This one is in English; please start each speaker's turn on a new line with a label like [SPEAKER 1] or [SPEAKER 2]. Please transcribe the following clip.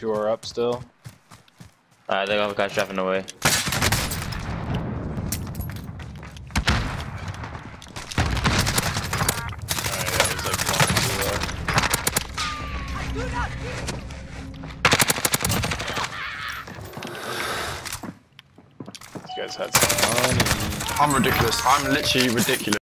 [SPEAKER 1] Who are up still.
[SPEAKER 2] Alright, they got guy driving away.
[SPEAKER 3] I'm ridiculous. I'm literally ridiculous.